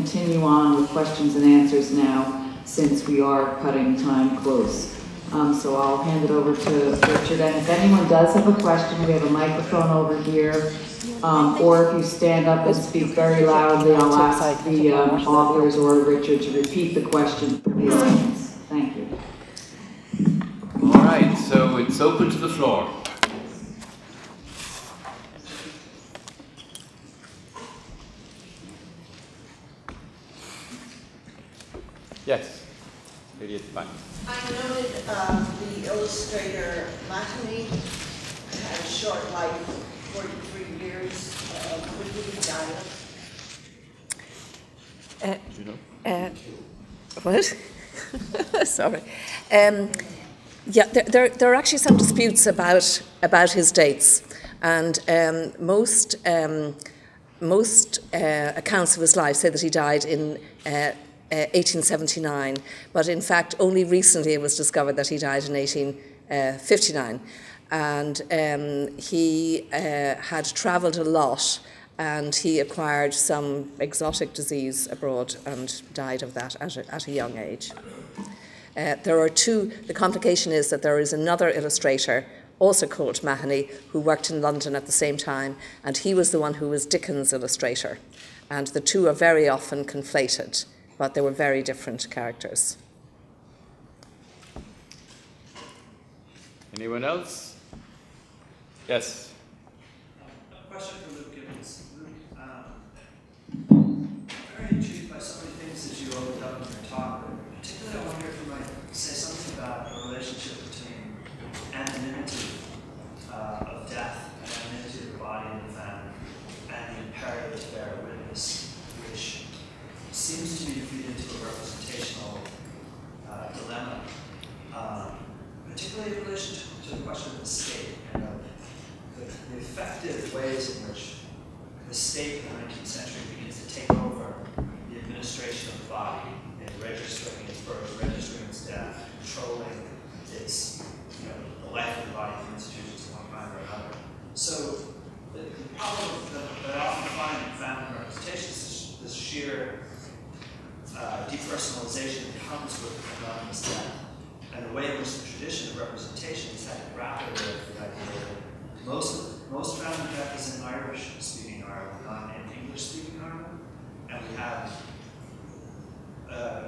Continue on with questions and answers now, since we are cutting time close. Um, so I'll hand it over to Richard, and if anyone does have a question, we have a microphone over here. Um, or if you stand up and speak very loudly, I'll ask the um, authors or Richard to repeat the question for the audience. Thank you. All right, so it's open to the floor. Yes, lady at the. I noted um, the illustrator Mahony had a short life, 43 years. Uh, When did he die? Do you know? Uh, what? Sorry. Um, yeah, there, there, there are actually some disputes about, about his dates, and um, most, um, most uh, accounts of his life say that he died in uh, uh, 1879, but in fact, only recently it was discovered that he died in 1859. And um, he uh, had travelled a lot and he acquired some exotic disease abroad and died of that at a, at a young age. Uh, there are two, the complication is that there is another illustrator, also called Mahony, who worked in London at the same time, and he was the one who was Dickens' illustrator. And the two are very often conflated, but they were very different characters. Anyone else? Yes. A question for Luke Gibbons. Luke, um, very intrigued by some of the things that you opened up in your talk, but particularly I wonder if you might say something about the relationship between anonymity uh, of death and anonymity of the body and the family, and the imperative to bear witness, which seems to me to feed into a representational uh, dilemma, um, particularly in relation to, to the question of the state and of the, the effective ways in which the state in the 19th century begins to take over the administration of the body and registering its birth, registering its death, controlling its, you know, the life of the body through institutions of one kind or another. So the, the problem that, that I often find in family representations is this sheer uh, depersonalization that comes with anonymous death. And the way in which the tradition of representation has had to grapple with the idea that most, most family death is in Irish speaking Ireland, not in English speaking Ireland. And we have uh,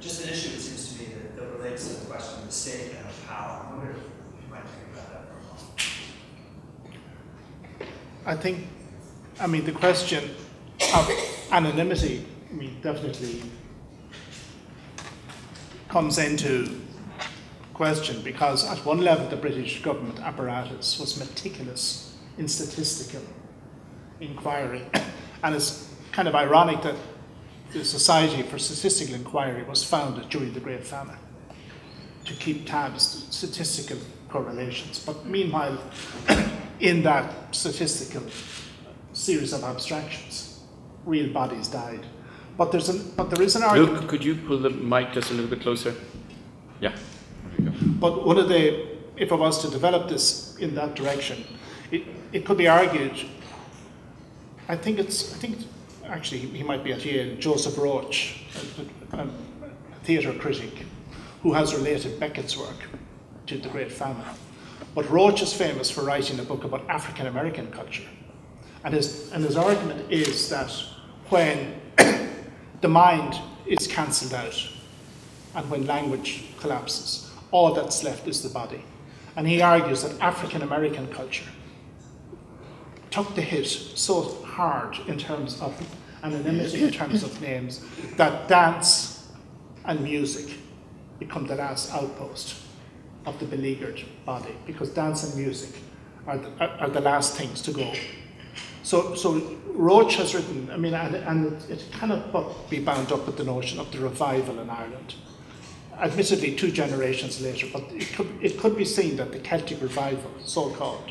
just an issue, it seems to me, that, that relates to the question of the state and of power. I wonder if you might think about that for a moment. I think, I mean, the question of anonymity, I mean, definitely comes into question because at one level the British government apparatus was meticulous in statistical inquiry. And it's kind of ironic that the Society for Statistical Inquiry was founded during the Great Famine to keep tabs, statistical correlations. But meanwhile, in that statistical series of abstractions, real bodies died. But there's an, but there is an argument. Luke, could you pull the mic just a little bit closer? Yeah. There we go. But one of the, if I was to develop this in that direction, it, it could be argued. I think it's, I think actually he might be at Yale, Joseph Roach, a, a, a theatre critic, who has related Beckett's work to the Great Famine. But Roach is famous for writing a book about African American culture. And his, and his argument is that when the mind is cancelled out and when language collapses, all that's left is the body. And he argues that African American culture took the hit so hard in terms of anonymity, in terms of names, that dance and music become the last outpost of the beleaguered body, because dance and music are the, are the last things to go. So, so Roach has written, I mean, and, and it, cannot but be bound up with the notion of the revival in Ireland. Admittedly, two generations later, but it could, it could be seen that the Celtic revival, so called,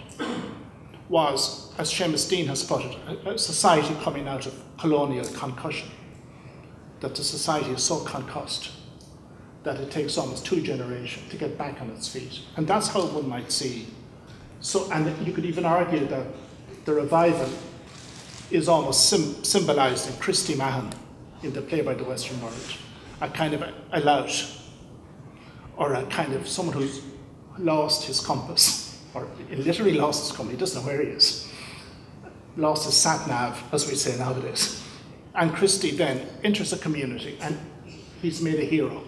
was, as Seamus Deane has put it, a, society coming out of colonial concussion. That the society is so concussed that it takes almost two generations to get back on its feet. And that's how one might see. So, and you could even argue that the revival is almost symbolized in Christy Mahon in the play by the Western World, a kind of a lout, or a kind of someone who's lost his compass, or literally lost his compass, he doesn't know where he is, lost his sat nav, as we say nowadays. And Christy then enters the community and he's made a hero.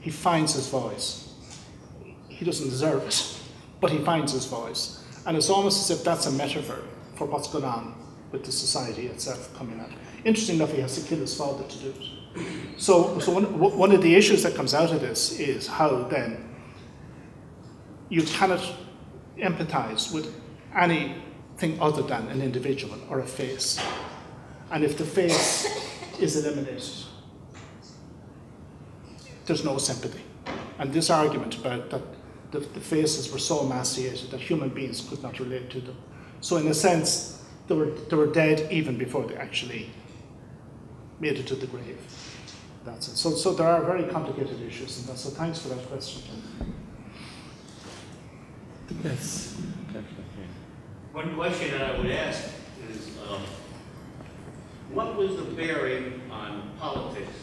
He finds his voice. He doesn't deserve it, but he finds his voice. And it's almost as if that's a metaphor for what's going on with the society itself coming out. Interesting enough, he has to kill his father to do it. So, so one, one of the issues that comes out of this is how then you cannot empathize with anything other than an individual or a face. And if the face is eliminated, there's no sympathy. And this argument about that the, the faces were so emaciated that human beings could not relate to them. So, in a sense, they were, they were dead even before they actually made it to the grave. That's it. So, so there are very complicated issues in that. So, thanks for that question. Yes. One question that I would ask is, um, what was the bearing on politics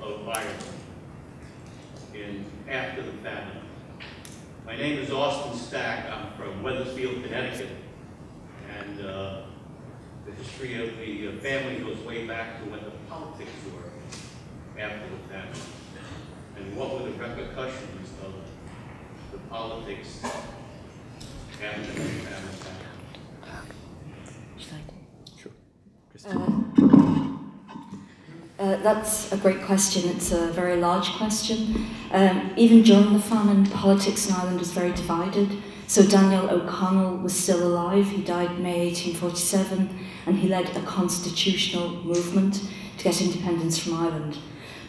of Ireland in after the famine? My name is Austin Stack. I'm from Wethersfield, Connecticut, and uh, the history of the uh, family goes way back to when the politics were after the famine, and what were the repercussions of the politics after the famine? Uh, that's a great question. It's a very large question. Um, even during the famine, politics in Ireland was very divided. So Daniel O'Connell was still alive. He died May 1847, and he led a constitutional movement to get independence from Ireland.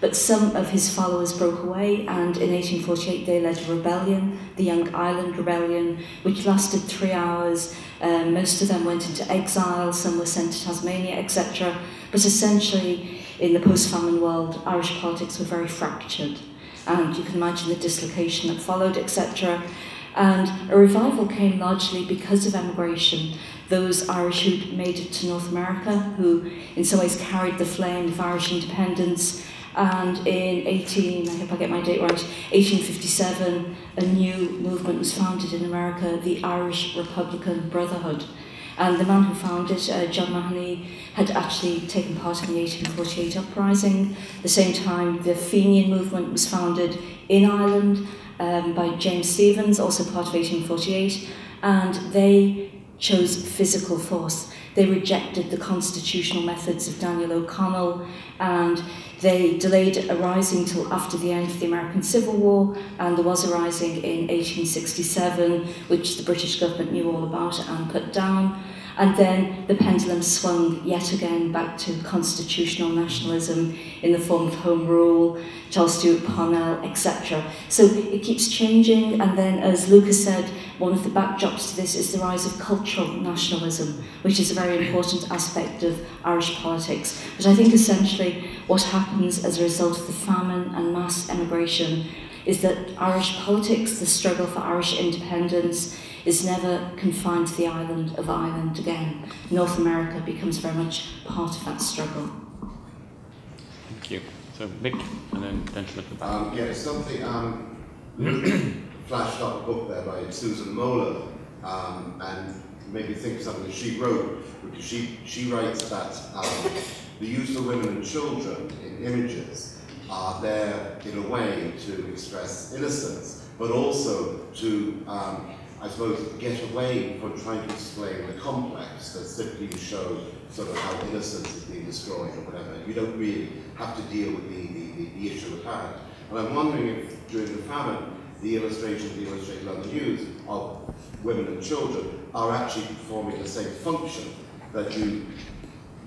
But some of his followers broke away, and in 1848 they led a rebellion, the Young Ireland Rebellion, which lasted three hours. Um, most of them went into exile, some were sent to Tasmania, etc. But essentially, in the post-famine world, Irish politics were very fractured, and you can imagine the dislocation that followed, etc. And a revival came largely because of emigration. Those Irish who made it to North America, who in some ways carried the flame of Irish independence, and in 18, I hope I get my date right, 1857, a new movement was founded in America, the Irish Republican Brotherhood. And the man who founded it, uh, John Mahoney, had actually taken part in the 1848 uprising. At the same time, the Fenian movement was founded in Ireland um, by James Stephens, also part of 1848, and they chose physical force. They rejected the constitutional methods of Daniel O'Connell and they delayed a rising till after the end of the American Civil War, and there was a rising in 1867, which the British government knew all about and put down. And then the pendulum swung yet again back to constitutional nationalism in the form of Home Rule, Charles Stewart Parnell, etc. So it keeps changing, and then, as Lucas said, one of the backdrops to this is the rise of cultural nationalism, which is a very important aspect of Irish politics. But I think essentially what happens as a result of the famine and mass emigration is that Irish politics, the struggle for Irish independence, is never confined to the island of Ireland again. North America becomes very much part of that struggle. Thank you. So Mick, and then Angela at the back. Um, yeah, something um, flashed up a book there by Susan Moeller, um, and made me think of something that she wrote, because she, she writes that um, the use of women and children in images are there in a way to express innocence, but also to um, I suppose, get away from trying to explain the complex that simply show sort of how innocence is being destroyed or whatever. You don't really have to deal with the, the, the, issue at hand. And I'm wondering if during the famine, the illustrations, the Illustrated London News of women and children are actually performing the same function that you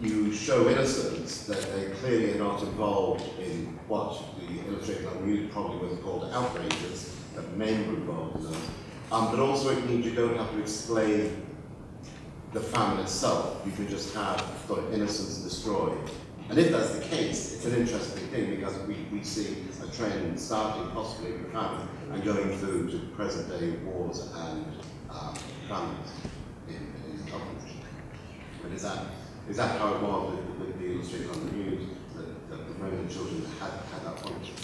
you show innocence, that they clearly are not involved in what the Illustrated London News probably would called outrages, that men were involved in those. Um, but also it means you don't have to explain the famine itself. You can just have sort of innocence destroyed. And if that's the case, it's an interesting thing because we, we see a trend starting possibly with famine and going through to present day wars and um, famines in, in countries. But is that Is that how it was with, with the illustrators on the news, that, that the women children had, had that function?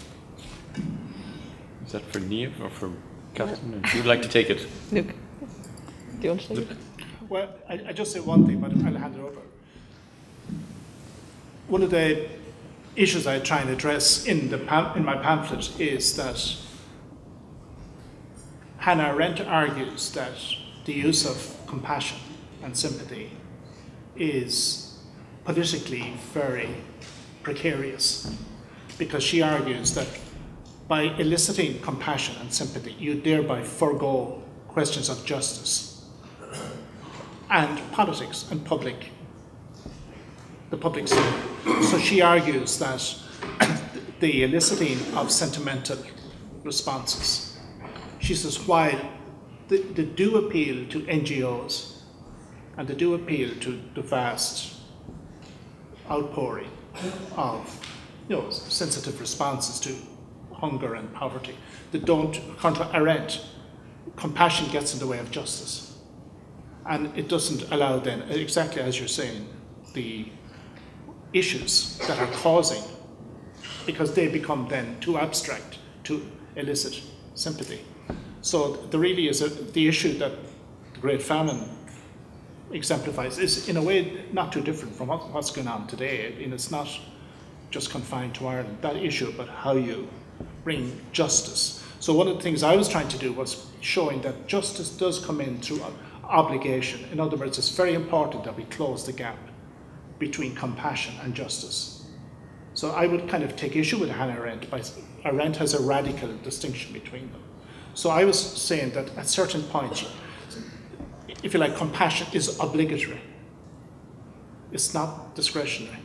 Is that for Niamh or for Catherine? Who'd like to take it? Luke, do you want to take it? Well, I, I just say one thing, but I'll hand it over. One of the issues I try and address in, the in my pamphlet is that Hannah Arendt argues that the use of compassion and sympathy is politically very precarious because she argues that by eliciting compassion and sympathy, you thereby forego questions of justice and politics and public, the public sphere. So she argues that the eliciting of sentimental responses, she says, while they, they do appeal to NGOs and they do appeal to the vast outpouring of you know, sensitive responses to hunger and poverty that don't contra Arendt, compassion gets in the way of justice. And it doesn't allow then, exactly as you're saying, the issues that are causing, because they become then too abstract to elicit sympathy. So there really is a, the issue that the Great Famine exemplifies is in a way not too different from what, what's going on today. And it's not just confined to Ireland, that issue about how you bring justice. So one of the things I was trying to do was showing that justice does come in through obligation. In other words, it's very important that we close the gap between compassion and justice. So I would kind of take issue with Hannah Arendt, but Arendt has a radical distinction between them. So I was saying that at certain points, if you like, compassion is obligatory. It's not discretionary.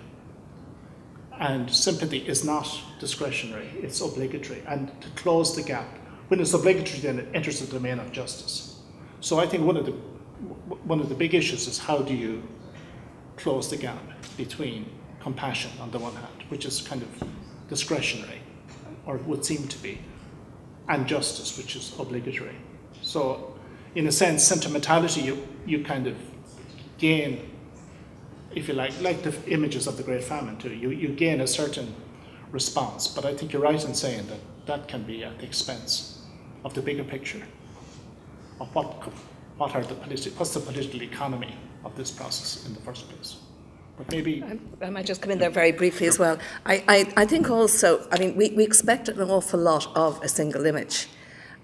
And sympathy is not discretionary, it's obligatory. And to close the gap, when it's obligatory, then it enters the domain of justice. So I think one of the one of the big issues is how do you close the gap between compassion on the one hand, which is kind of discretionary, or would seem to be, and justice, which is obligatory. So, in a sense, sentimentality, you, you kind of gain, if you like, like the images of the Great Famine too, you, you gain a certain response. But I think you're right in saying that that can be at the expense of the bigger picture of what, what are the politi- what's the political economy of this process in the first place. But maybe. I, I might just come in there very briefly as well. I, I, I think also, I mean, we, we expect an awful lot of a single image.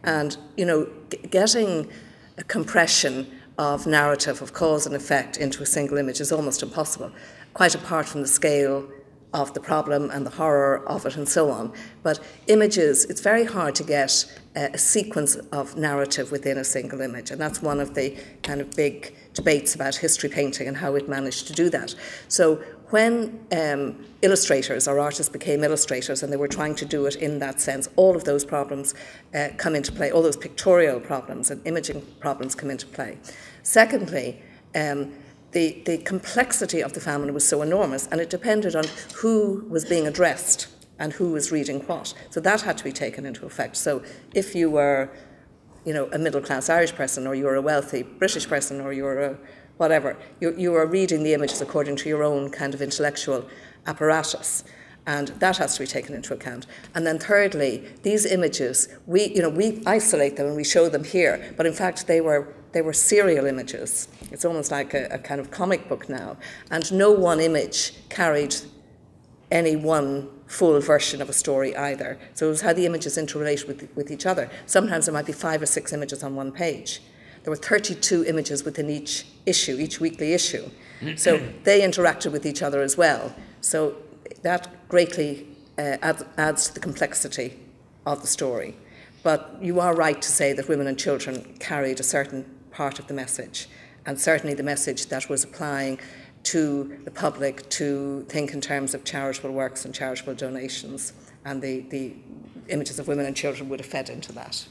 And, you know, getting a compression of narrative, of cause and effect into a single image is almost impossible, quite apart from the scale of the problem and the horror of it and so on. But images, it's very hard to get a, a sequence of narrative within a single image. And that's one of the kind of big debates about history painting and how it managed to do that. So when um, illustrators or artists became illustrators and they were trying to do it in that sense, all of those problems uh, come into play, all those pictorial problems and imaging problems come into play. Secondly, um, the, the complexity of the family was so enormous and it depended on who was being addressed and who was reading what. So that had to be taken into effect. So if you were, you know, a middle class Irish person or you were a wealthy British person or you were a whatever, you, you are reading the images according to your own kind of intellectual apparatus. And that has to be taken into account. And then thirdly, these images, we, you know, we isolate them and we show them here, but in fact they were they were serial images. It's almost like a, a, kind of comic book now. And no one image carried any one full version of a story either. So it was how the images interrelate with, with each other. Sometimes there might be five or six images on one page. There were 32 images within each issue, each weekly issue. So they interacted with each other as well. So that greatly uh, adds, adds to the complexity of the story. But you are right to say that women and children carried a certain part of the message, and certainly the message that was applying to the public to think in terms of charitable works and charitable donations, and the, the images of women and children would have fed into that.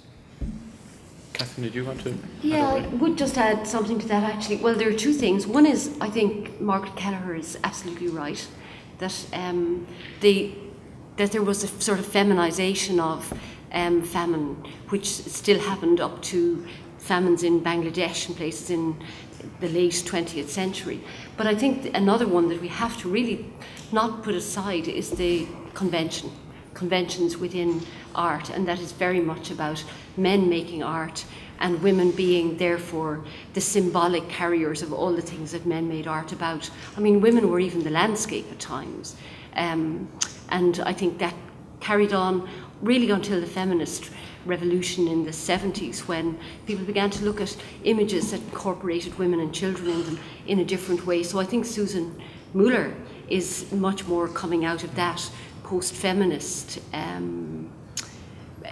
Catherine, did you want to? Yeah, I would just add something to that actually. Well, there are two things. One is, I think Margaret Kelleher is absolutely right that um, the that there was a sort of feminization of um, famine, which still happened up to famines in Bangladesh and places in the late 20th century. But I think another one that we have to really not put aside is the convention, conventions within art, and that is very much about men making art and women being therefore the symbolic carriers of all the things that men made art about. I mean, women were even the landscape at times. Um, and I think that carried on really until the feminist revolution in the 70s when people began to look at images that incorporated women and children in them in a different way. So I think Susan Moeller is much more coming out of that post feminist um,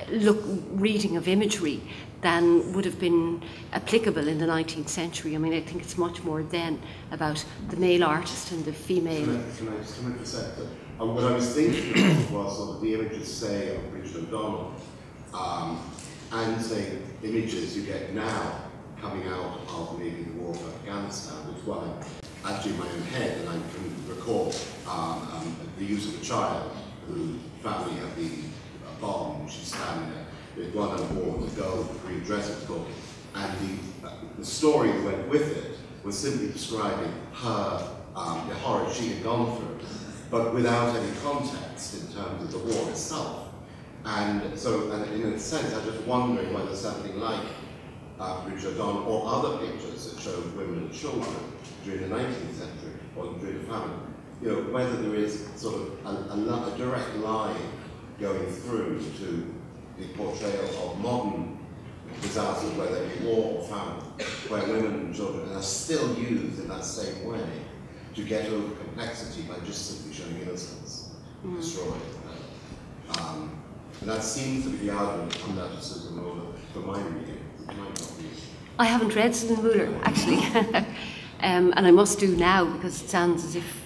look reading of imagery than would have been applicable in the 19th century. I mean, I think it's much more then about the male artist and the female. Can I, can I just for a second? Um, what I was thinking was sort of the images, say, of Bridget O'Donnell, um, and say images you get now coming out of maybe the war of Afghanistan, which one actually in my own head, and I can recall um, um, the use of a child who family had the bomb, she's standing there with one on board, the girl with green dress of course, and the, uh, the story that went with it was simply describing her, um, the horror she had gone through, but without any context in terms of the war itself. And so, and in a sense, I'm just wondering whether something like uh, Bridget O'Donnell or other pictures that show women and children during the 19th century or during the famine, you know, whether there is sort of a, a, a direct line going through to the portrayal of modern disasters, whether it be war or famine, where women and children are still used in that same way to get over complexity by just simply showing innocence, mm. Um, and that seems to be the argument from that Susan Moeller for my reading. I haven't read Susan Moeller, actually. um, and I must do now because it sounds as if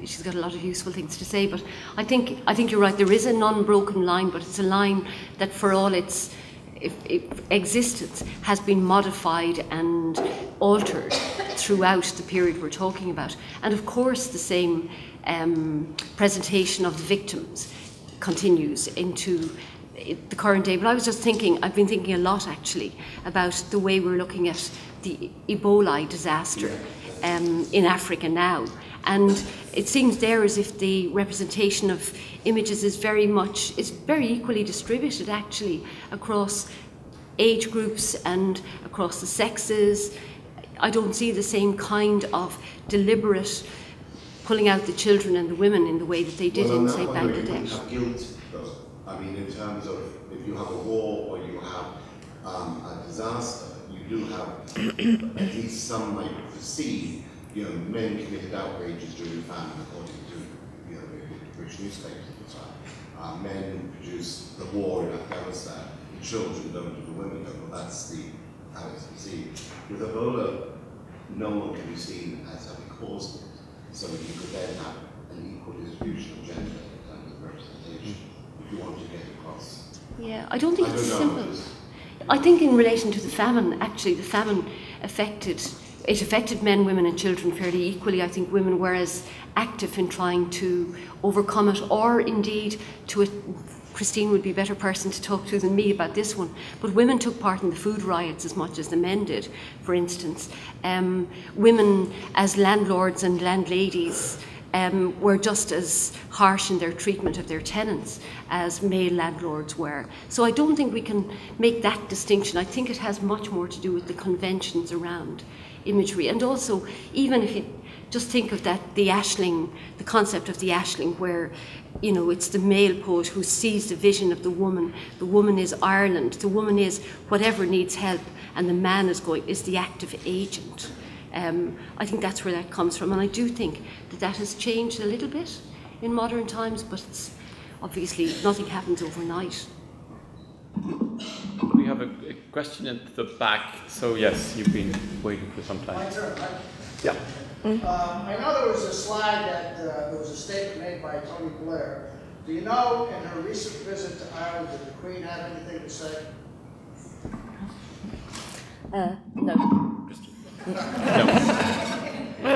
she's got a lot of useful things to say. But I think I think you're right. There is an unbroken line, but it's a line that, for all its if, if existence, has been modified and altered throughout the period we're talking about. And of course, the same um, presentation of the victims continues into the current day. But I was just thinking, I've been thinking a lot actually about the way we're looking at the Ebola disaster um, in Africa now. And it seems there as if the representation of images is very much, is very equally distributed actually across age groups and across the sexes. I don't see the same kind of deliberate pulling out the children and the women in the way that they did well, in, say, Bangladesh. Guilt. I mean, in terms of if you have a war or you have um, a disaster, you do have at least some might perceive you know, men committed outrages during the famine, according to you know, the British newspapers at the time. Uh, men produced the war in Afghanistan, the children don't, the women don't. Well, that's the how it's perceived. With Ebola, no one can be seen as having caused it, so you could then have an equal distribution of gender in terms of representation, if you want to get across. Yeah, I don't think I it's don't simple. I think in relation to the famine, actually, the famine affected it affected men, women, and children fairly equally. I think women were as active in trying to overcome it, or indeed to it. Christine would be a better person to talk to than me about this one. But women took part in the food riots as much as the men did, for instance. Um, women, as landlords and landladies, um, were just as harsh in their treatment of their tenants as male landlords were. So I don't think we can make that distinction. I think it has much more to do with the conventions around imagery. And also, even if you just think of that, the aisling, the concept of the aisling, where you know it's the male poet who sees the vision of the woman. The woman is Ireland. The woman is whatever needs help, and the man is going is the active agent. Um, I think that's where that comes from, and I do think that that has changed a little bit in modern times, but it's obviously nothing happens overnight. We have a, a, question at the back. So yes, you've been waiting for some time. My turn, right? Yeah. Mm -hmm. I know there was a slide that uh, there was a statement made by Tony Blair. Do you know in her recent visit to Ireland, did the Queen have anything to say? Uh, no. no. no.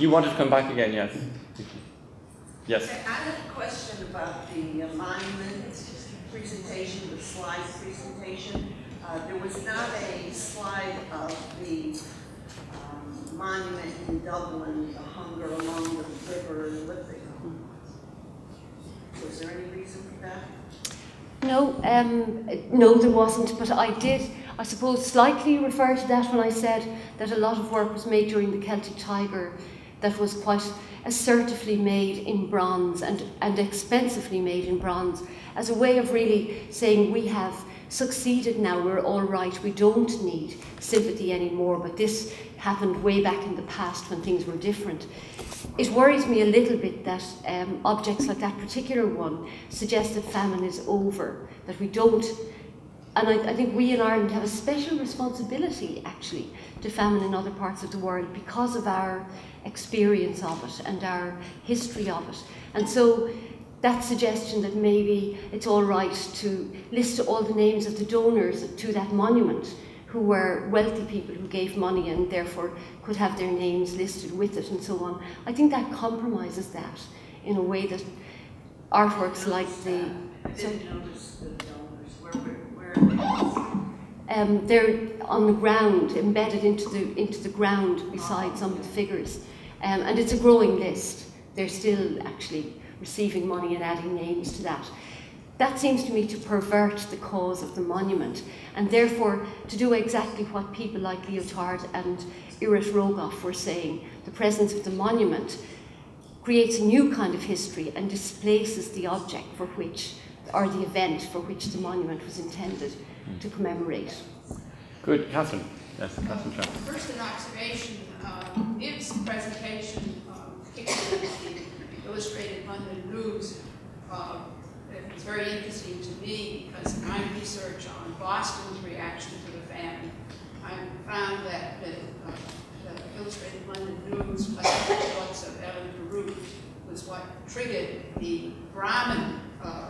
You wanted to come back again, yes? Yes. I have a question about the monument presentation, the slide presentation, uh, there was not a slide of the um, monument in Dublin, the hunger along the river in Liffey. Was there any reason for that? No, um, no, there wasn't, but I did, I suppose, slightly refer to that when I said that a lot of work was made during the Celtic Tiger that was quite assertively made in bronze and, and expensively made in bronze as a way of really saying we have succeeded now, we're all right, we don't need sympathy anymore, but this happened way back in the past when things were different. It worries me a little bit that um, objects like that particular one suggest that famine is over, that we don't, and I, I think we in Ireland have a special responsibility actually to famine in other parts of the world because of our experience of it and our history of it. And so that suggestion that maybe it's all right to list all the names of the donors to that monument who were wealthy people who gave money and therefore could have their names listed with it and so on. I think that compromises that in a way that artworks like the. They? Um, they're on the ground, embedded into the into the ground beside some of the figures, um, and it's a growing list. They're still actually receiving money and adding names to that. That seems to me to pervert the cause of the monument and therefore to do exactly what people like Lyotard and Irit Rogoff were saying. The presence of the monument creates a new kind of history and displaces the object for which, or the event for which the monument was intended to commemorate. Good, Catherine. Yes, Catherine Chan. First, an observation. Um, Niamh's presentation, particularly the Illustrated London News, uh, it was very interesting to me because my research on Boston's reaction to the famine, I found that the, uh, the Illustrated London News, plus the books of Elihu Burritt, was what triggered the Brahmin uh,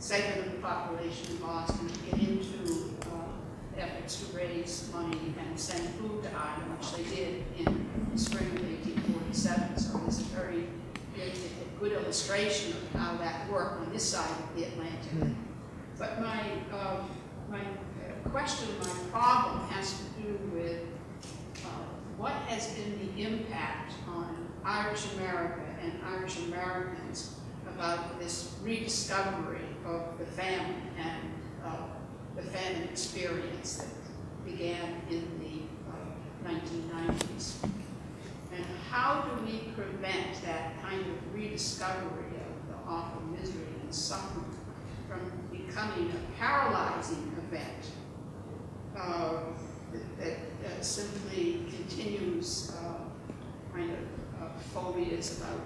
segment of the population in Boston to get into uh, efforts to raise money and send food to Ireland, which they did in the spring of 1847. So it's a very a good illustration of how that worked on this side of the Atlantic. But my, um, my uh, question, my problem has to do with uh, what has been the impact on Irish America and Irish Americans about this rediscovery of the famine and uh, the famine experience that began in the 1990s. And how do we prevent that kind of rediscovery of the awful misery and suffering from becoming a paralyzing event uh, that, that simply continues uh, kind of uh, phobias about,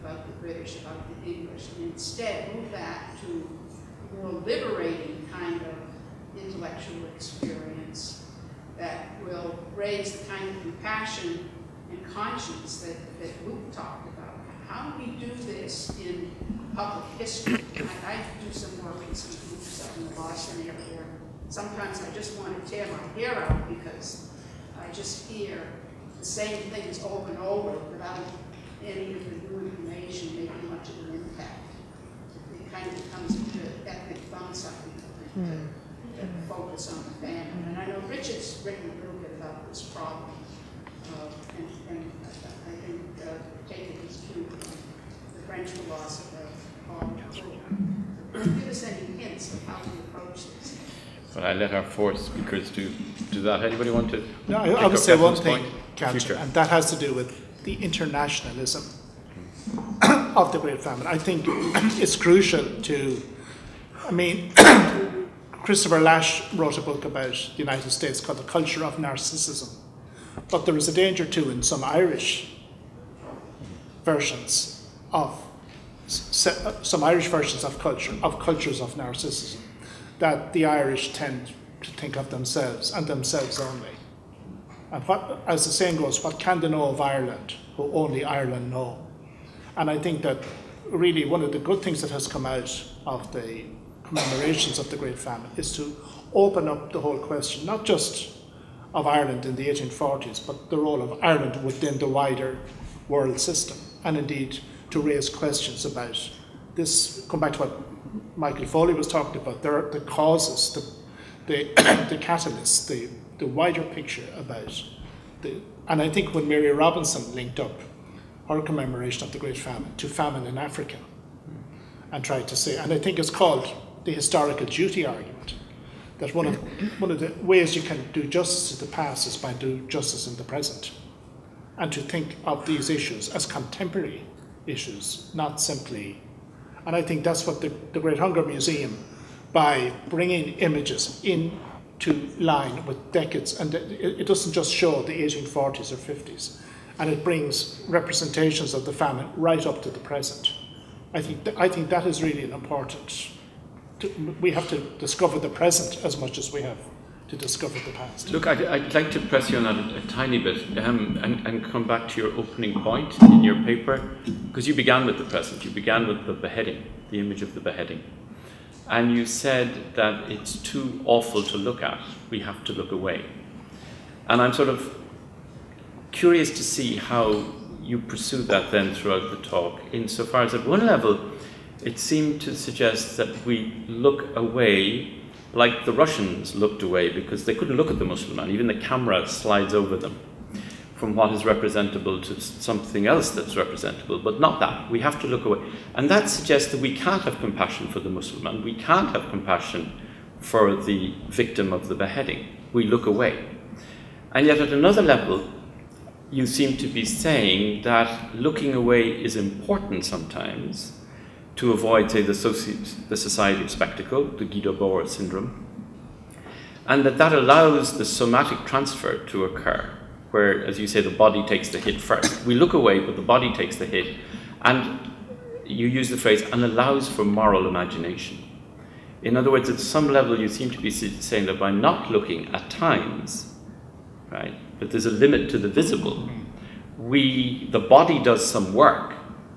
about the British, about the English, and instead move that to a more liberating kind of intellectual experience that will raise the kind of compassion and conscience that, that Luke talked about. How do we do this in public history? I, I do some work in some groups up in the Boston area. Sometimes I just want to tear my hair out because I just hear the same things over and over without any of the new information making much of an impact. It kind of becomes a bit of ethnic I think, mm. to, to focus on the family. And I know Richard's written a little bit about this problem. And, and I think the French philosopher Paul Give us any hints of how to approach this. But I let our four speakers do, do that. Anybody want to? No, I, I would say one thing, Catherine, and that has to do with the internationalism hmm. of the Great Famine. I think it's crucial to, I mean, Christopher Lasch wrote a book about the United States called The Culture of Narcissism. But there is a danger too in some Irish versions of uh, some Irish versions of culture of cultures of narcissism that the Irish tend to think of themselves and themselves only. And what, as the saying goes, what can they know of Ireland who only Ireland know? And I think that really one of the good things that has come out of the commemorations of the Great Famine is to open up the whole question, not just of Ireland in the 1840s, but the role of Ireland within the wider world system, and indeed to raise questions about this. Come back to what Michael Foley was talking about. There are the causes, the the, the catalysts, the the wider picture about the, and I think when Mary Robinson linked up her commemoration of the Great Famine to famine in Africa and tried to say, and I think it's called the historical duty argument, that one of, one of the ways you can do justice to the past is by doing justice in the present and to think of these issues as contemporary issues, not simply. And I think that's what the, the Great Hunger Museum, by bringing images into line with decades, and it, it doesn't just show the 1840s or 50s, and it brings representations of the famine right up to the present. I think, th- I think that is really an important. To, we have to discover the present as much as we have to discover the past. Luke, I'd, I'd like to press you on that a, a tiny bit um, and, and come back to your opening point in your paper, because you began with the present. You began with the beheading, the image of the beheading. And you said that it's too awful to look at, we have to look away. And I'm sort of curious to see how you pursue that then throughout the talk, insofar as at one level, it seemed to suggest that we look away like the Russians looked away because they couldn't look at the Muslim man. Even the camera slides over them from what is representable to something else that's representable, but not that. We have to look away. And that suggests that we can't have compassion for the Muslim man. We can't have compassion for the victim of the beheading. We look away. And yet, at another level, you seem to be saying that looking away is important sometimes to avoid, say, the, the society of spectacle, the Guy Debord syndrome, and that that allows the somatic transfer to occur, where, as you say, the body takes the hit first. We look away, but the body takes the hit, and you use the phrase, and allows for moral imagination. In other words, at some level, you seem to be saying that by not looking at times, right, that there's a limit to the visible. Mm-hmm. We, the body does some work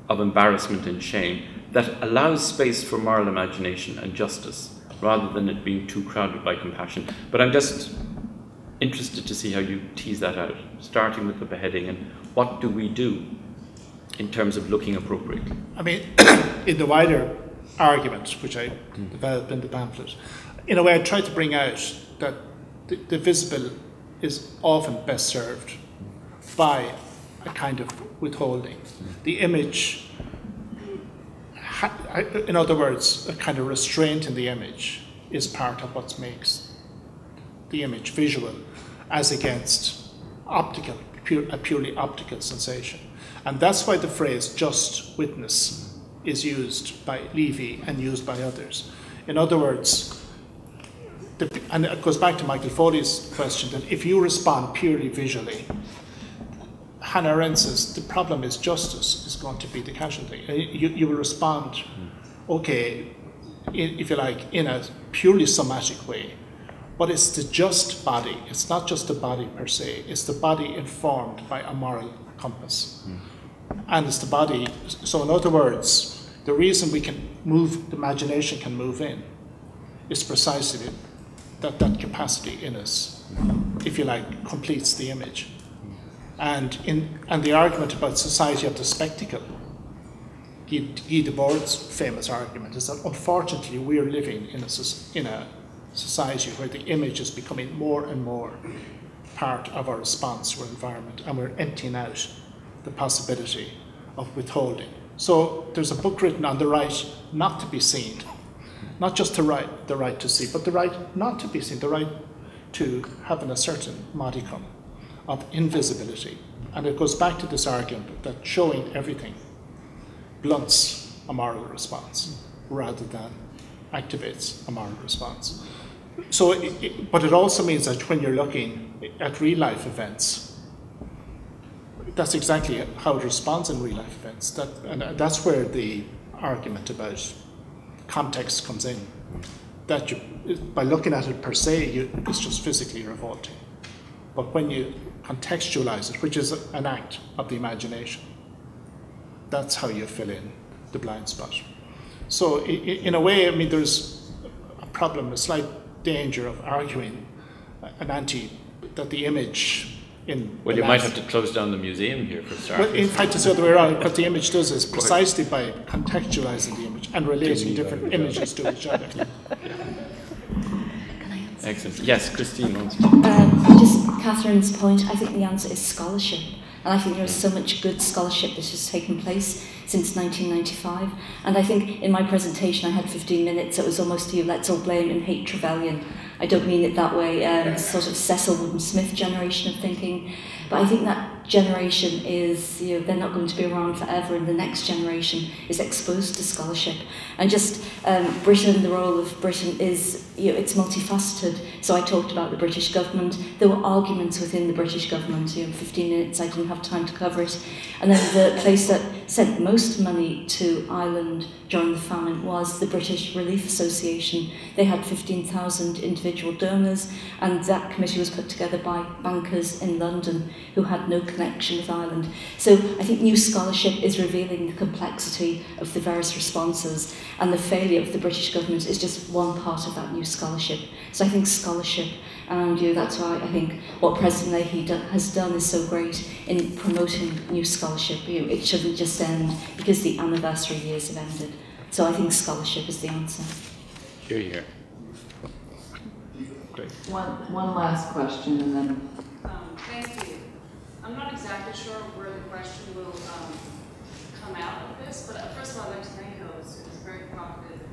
of embarrassment and shame, that allows space for moral imagination and justice rather than it being too crowded by compassion. But I'm just interested to see how you tease that out, starting with the beheading and what do we do in terms of looking appropriately? I mean, in the wider argument, which I hmm. developed in the pamphlet, in a way I try to bring out that the, the visible is often best served by a kind of withholding. Hmm. The image in other words, a kind of restraint in the image is part of what makes the image visual as against optical, pure, a purely optical sensation. And that's why the phrase just witness is used by Levi and used by others. In other words, the, and it goes back to Michael Foley's question that if you respond purely visually, Hannah Arendt says the problem is justice is going to be the casualty. Uh, you, you will respond, okay, in, if you like, in a purely somatic way, but it's the just body. It's not just the body per se, it's the body informed by a moral compass. Mm. And it's the body, so in other words, the reason we can move, the imagination can move in, is precisely that that capacity in us, if you like, completes the image. And, in, and the argument about society of the spectacle, Guy, Guy Debord's famous argument is that unfortunately we are living in a, in a society where the image is becoming more and more part of our response to our environment and we're emptying out the possibility of withholding. So there's a book written on the right not to be seen, not just to right, the right to see, but the right not to be seen, the right to having a certain modicum of invisibility. And it goes back to this argument that showing everything blunts a moral response rather than activates a moral response. So, it, it, but it also means that when you're looking at real life events, that's exactly how it responds in real life events. That, and that's where the argument about context comes in. That you, by looking at it per se, you, it's just physically revolting. But when you contextualize it, which is an act of the imagination. That's how you fill in the blind spot. So, in a way, I mean, there's a problem, a slight danger of arguing an anti that the image in. Well, you might have to close down the museum here for starters. Well, in fact, it's the other way around. What the image does is precisely by contextualizing the image and relating different images to each other. Excellent. Yes, Christine wants to. Um, just Catherine's point, I think the answer is scholarship. And I think there is so much good scholarship that has taken place since 1995. And I think in my presentation I had 15 minutes, it was almost you, let's all blame and hate Trevelyan. I don't mean it that way, um, sort of Cecil Woodham-Smith generation of thinking. But I think that generation is, you know, they're not going to be around forever, and the next generation is exposed to scholarship. And just um, Britain, the role of Britain is, you know, it's multifaceted. So I talked about the British government. There were arguments within the British government. You know, 15 minutes, I didn't have time to cover it. And then the place that sent most money to Ireland during the famine was the British Relief Association. They had 15,000 individual donors, and that committee was put together by bankers in London who had no connection with Ireland. So I think new scholarship is revealing the complexity of the various responses, and the failure of the British government is just one part of that new scholarship. So I think scholarship, and you know, that's why I think what President Lahey do, has done is so great in promoting new scholarship. You know, it shouldn't just end because the anniversary years have ended. So I think scholarship is the answer. Here, here. Great. One, one last question and then. Um, thank you. I'm not exactly sure where the question will um, come out of this, but uh, first of all, I'd like to thank you. It was, very provocative,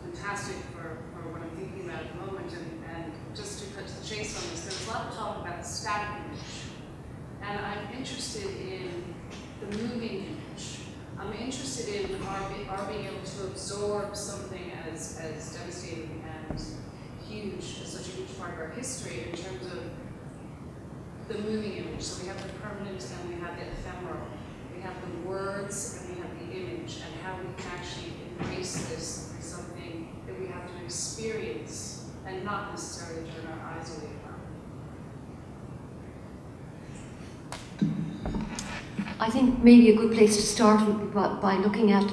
fantastic for, for what I'm thinking about at the moment. And, and just to cut to the chase on this, there's a lot of talk about the static image. And I'm interested in the moving image. I'm interested in our, our being able to absorb something as, as devastating and huge, as such a huge part of our history in terms of the moving image. So we have the permanent and we have the ephemeral. We have the words and we have the image and how we can actually embrace this as something that we have to experience and not necessarily turn our eyes away from. I think maybe a good place to start would be by looking at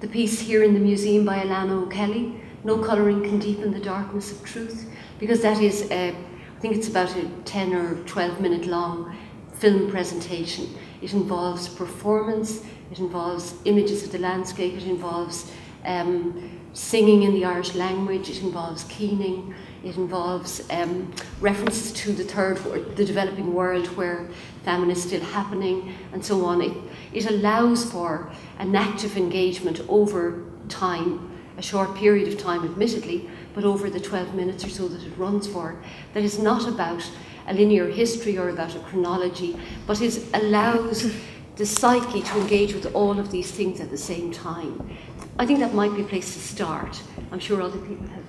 the piece here in the museum by Alanna O'Kelly, No Colouring Can Deepen the Darkness of Truth, because that is, a, I think it's about a 10 or 12 minute long film presentation. It involves performance, it involves images of the landscape, it involves um, singing in the Irish language, it involves keening, it involves um, references to the third, world, the developing world where famine is still happening, and so on. It, it allows for an active engagement over time, a short period of time, admittedly, but over the 12 minutes or so that it runs for, that is not about a linear history or about a chronology, but is allows the psyche to engage with all of these things at the same time. I think that might be a place to start. I'm sure other people have.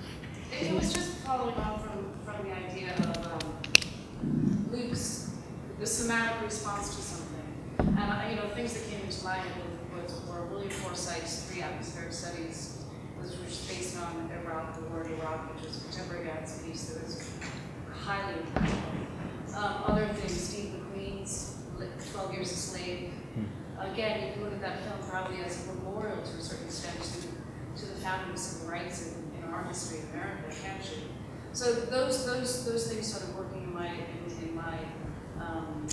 It was just following on from, from the idea of um, Luke's, the somatic response to something. And, uh, you know, things that came into mind was, were William Forsythe's Three Atmospheric Studies, was based on Iraq, the war in Iraq, which was a contemporary dance piece that was highly impactful. Um, other things, Steve McQueen's 12 Years a Slave. Again, you can look at that film probably as a memorial to a certain extent to, to the founding of civil rights in, in our history of America, can't you? So those those those things started working in my in, in my um,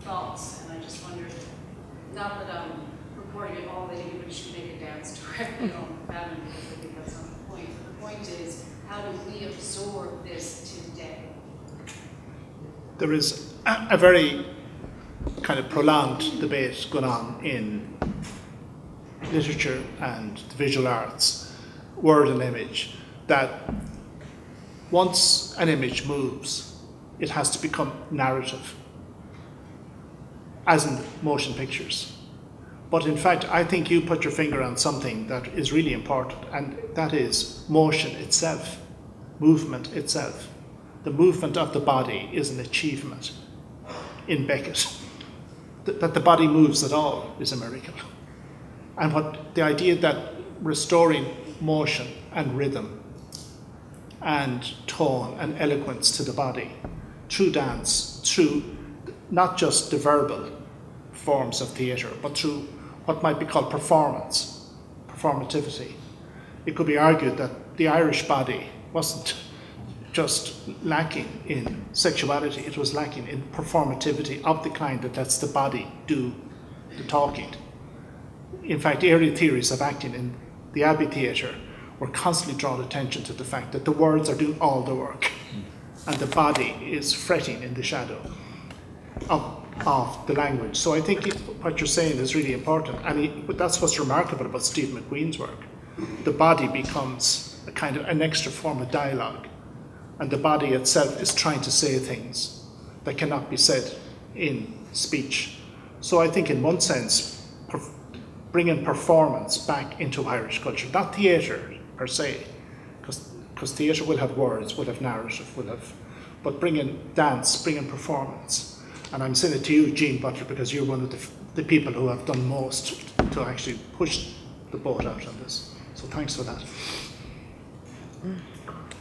thoughts, and I just wondered, not that I'm reporting at all that anybody should make a dance directly on famine, because I think that's not the point. But the point is, how do we absorb this today? There is a, a very kind of prolonged debate going on in literature and the visual arts, word and image, that once an image moves, it has to become narrative, as in motion pictures. But in fact, I think you put your finger on something that is really important, and that is motion itself, movement itself. The movement of the body is an achievement in Beckett. That the body moves at all is a miracle. And what the idea that restoring motion and rhythm and tone and eloquence to the body through dance, through not just the verbal forms of theatre, but through what might be called performance, performativity. It could be argued that the Irish body wasn't just lacking in sexuality, it was lacking in performativity of the kind that lets the body do the talking. In fact, early theories of acting in the Abbey Theatre we're constantly drawing attention to the fact that the words are doing all the work and the body is fretting in the shadow of, of the language. So I think it, what you're saying is really important, and it, that's what's remarkable about Steve McQueen's work. The body becomes a kind of an extra form of dialogue, and the body itself is trying to say things that cannot be said in speech. So I think, in one sense, perf- bringing performance back into Irish culture, not theatre per se, because theatre will have words, will have narrative, will have, but bringing dance, bringing performance. And I'm saying it to you, Jean Butler, because you're one of the, the people who have done most to actually push the boat out on this. So thanks for that.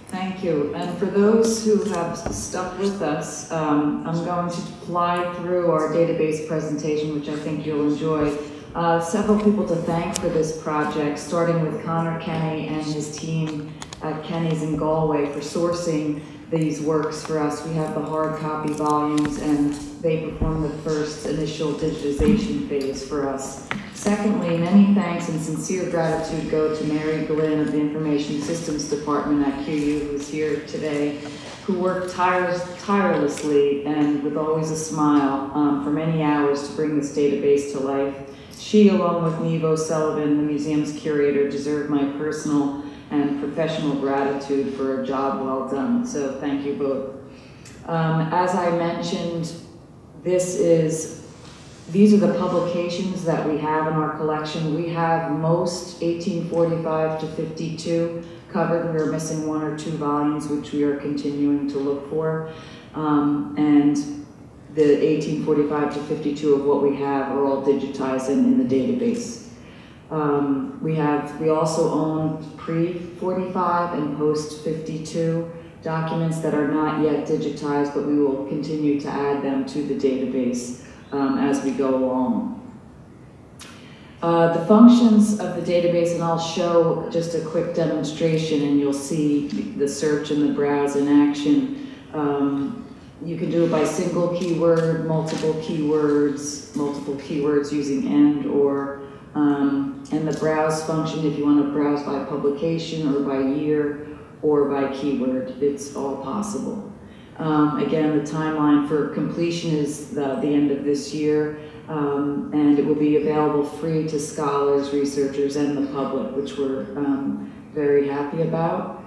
Thank you. And for those who have stuck with us, um, I'm going to fly through our database presentation, which I think you'll enjoy. Uh, several people to thank for this project, starting with Connor Kenny and his team at Kenny's in Galway for sourcing these works for us. We have the hard copy volumes and they performed the first initial digitization phase for us. Secondly, many thanks and sincere gratitude go to Mary Glynn of the Information Systems Department at QU, who's here today, who worked tire tirelessly and with always a smile um, for many hours to bring this database to life. She, along with Niamh O'Sullivan, the museum's curator, deserve my personal and professional gratitude for a job well done. So thank you both. Um, as I mentioned, this is these are the publications that we have in our collection. We have most 1845 to 52 covered. We are missing one or two volumes, which we are continuing to look for. Um, and the 1845 to 52 of what we have are all digitized and in the database. Um, we have, we also own pre-45 and post-52 documents that are not yet digitized, but we will continue to add them to the database um, as we go along. Uh, the functions of the database, and I'll show just a quick demonstration and you'll see the search and the browse in action. Um, you can do it by single keyword, multiple keywords, multiple keywords using AND or, um, and the browse function if you want to browse by publication or by year or by keyword, it's all possible. Um, again, the timeline for completion is the, the end of this year, um, and it will be available free to scholars, researchers, and the public, which we're um, very happy about.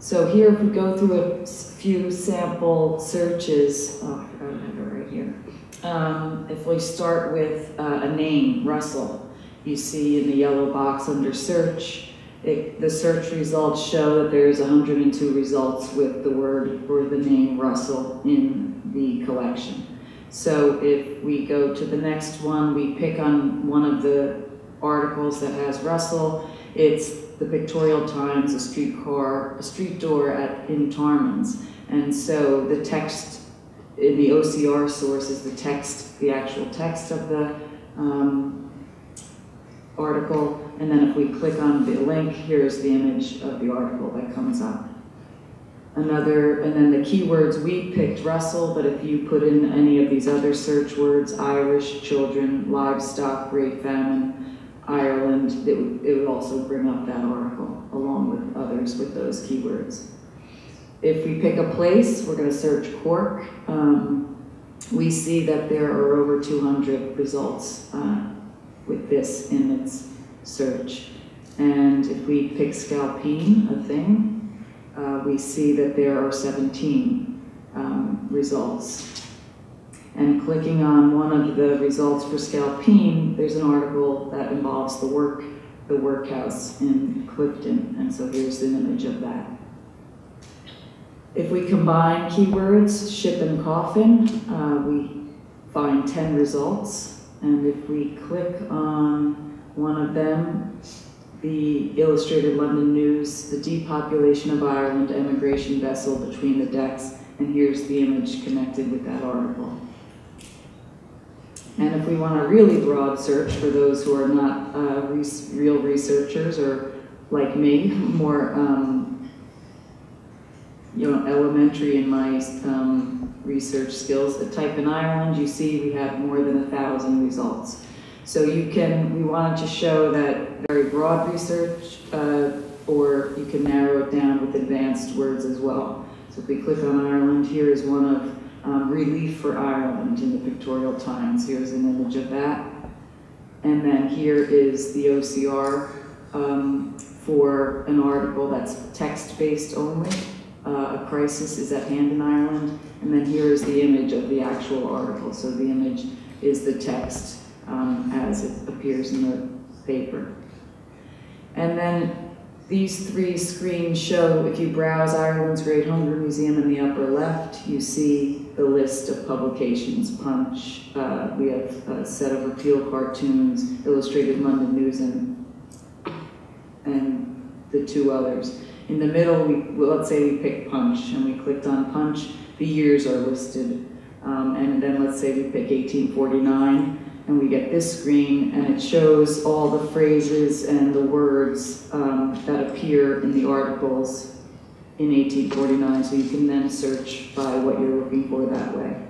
So here, if we go through a few sample searches, oh, I forgot I have it right here. Um, if we start with uh, a name, Russell, you see in the yellow box under search, it, the search results show that there's 102 results with the word or the name Russell in the collection. So if we go to the next one, we pick on one of the articles that has Russell. It's the Pictorial Times, a streetcar, a street door at in Tarmans. And so the text in the OCR source is the text, the actual text of the um, article. And then if we click on the link, here's the image of the article that comes up. Another, and then the keywords, we picked Russell, but if you put in any of these other search words, Irish, children, livestock, Great Famine, Ireland, it would, it would also bring up that article along with others with those keywords. If we pick a place, we're going to search Cork. Um, we see that there are over 200 results uh, with this in its search. And if we pick Scalpeen, a thing, uh, we see that there are 17 um, results. And clicking on one of the results for Scalpeen, there's an article that involves the work, the workhouse in Clifden. And so here's an image of that. If we combine keywords, ship and coffin, uh, we find 10 results. And if we click on one of them, the Illustrated London News, the depopulation of Ireland emigration vessel between the decks, and here's the image connected with that article. And if we want a really broad search for those who are not uh, re real researchers or like me, more um, you know elementary in my um, research skills, The type in Ireland, you see we have more than a thousand results. So you can, we wanted to show that very broad research uh, or you can narrow it down with advanced words as well. So if we click on Ireland, here is one of um, Relief for Ireland in the Pictorial Times. Here's an image of that. And then here is the OCR um, for an article that's text-based only. Uh, a crisis is at hand in Ireland. And then here is the image of the actual article. So the image is the text um, as it appears in the paper. And then these three screens show, if you browse Ireland's Great Hunger Museum in the upper left, you see the list of publications, Punch, uh, we have a set of repeal cartoons, Illustrated London News, and, and the two others. In the middle, we, well, let's say we pick Punch, and we clicked on Punch, the years are listed. Um, and then let's say we pick 1849, and we get this screen, and it shows all the phrases and the words um, that appear in the articles in 1849, so you can then search by what you're looking for that way.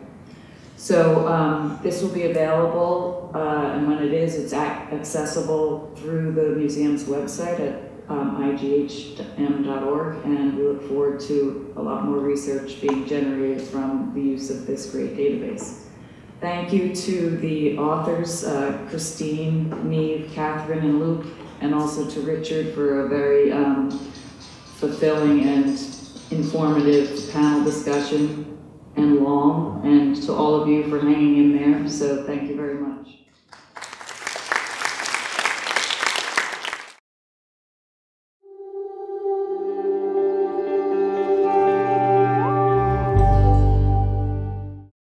So um, this will be available, uh, and when it is, it's accessible through the museum's website at um, ighm.org, and we look forward to a lot more research being generated from the use of this great database. Thank you to the authors, uh, Christine, Niamh, Catherine, and Luke, and also to Richard for a very um, fulfilling and informative panel discussion and long, and to all of you for hanging in there. So thank you very much.